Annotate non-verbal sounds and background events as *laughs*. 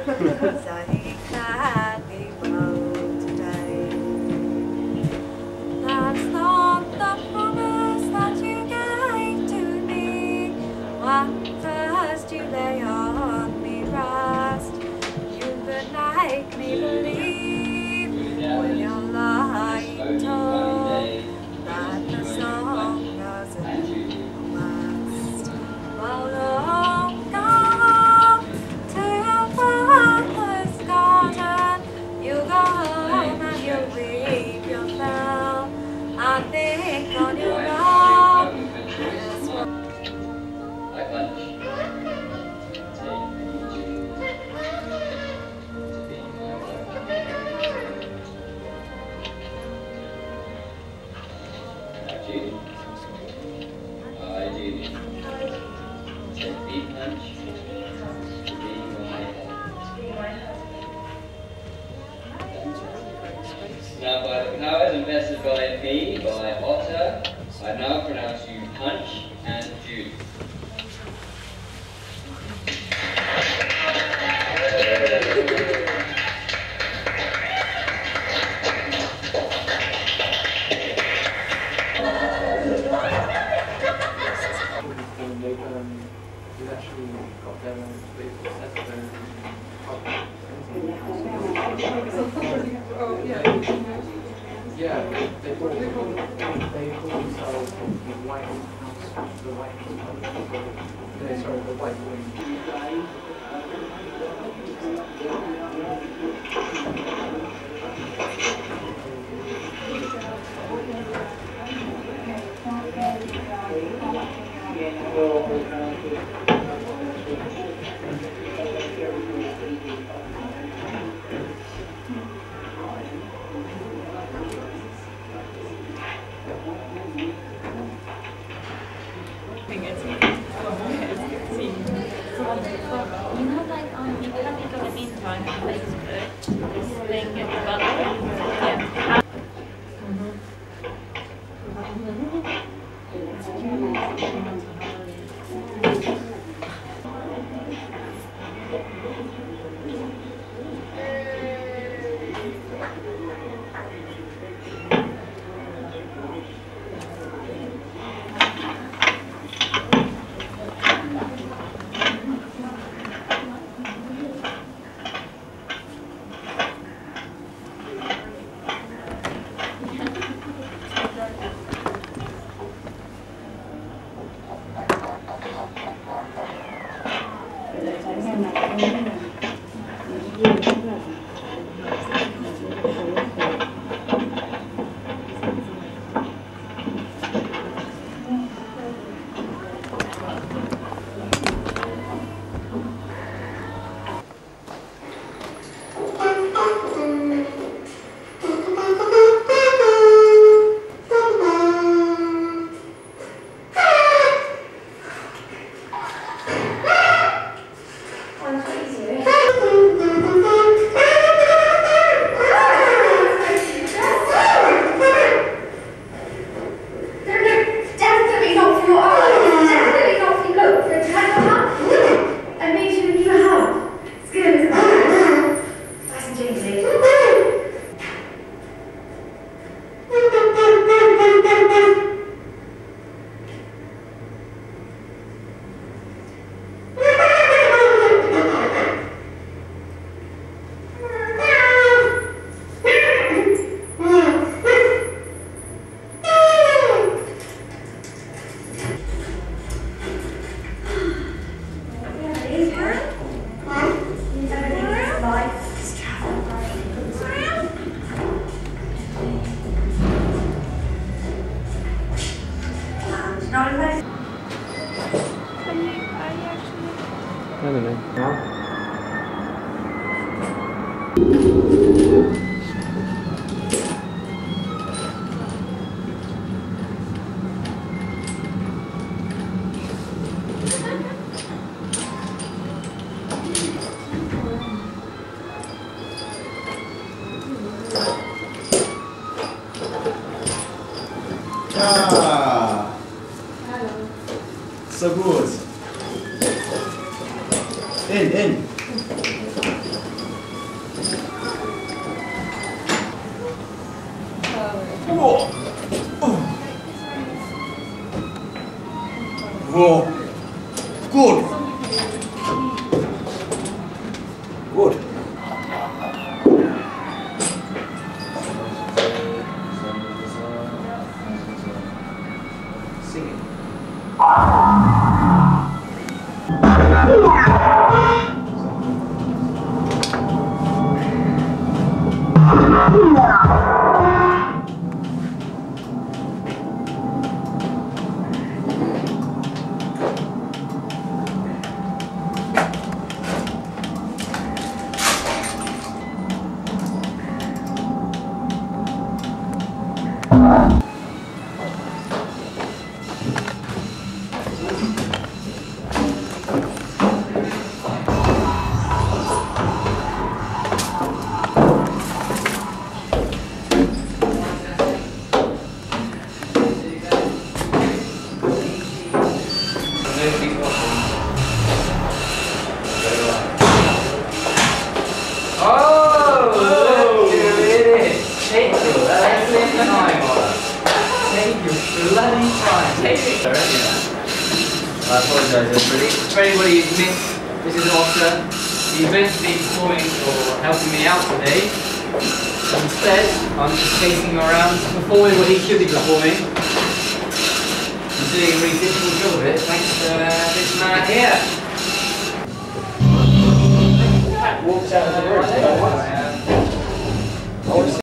*laughs* Sorry, Powers, invested by me, by Otter. I now pronounce you Punch and Jude. *laughs* oh, yeah. Yeah, they put, they put, themselves the White House, the White House, sorry, the White Wing. Thank you. dizer. Sagoz. Ele, ele. Uou. Uou. Good. Good. Sing it. Yeah. Entertaining. I apologise everybody. For anybody who's missed, this is Otter. He's meant to be performing or helping me out today. Instead, I'm just chasing him around, performing what he should be performing. I'm doing a really difficult job of it thanks to uh, this man here. Walks out of the room.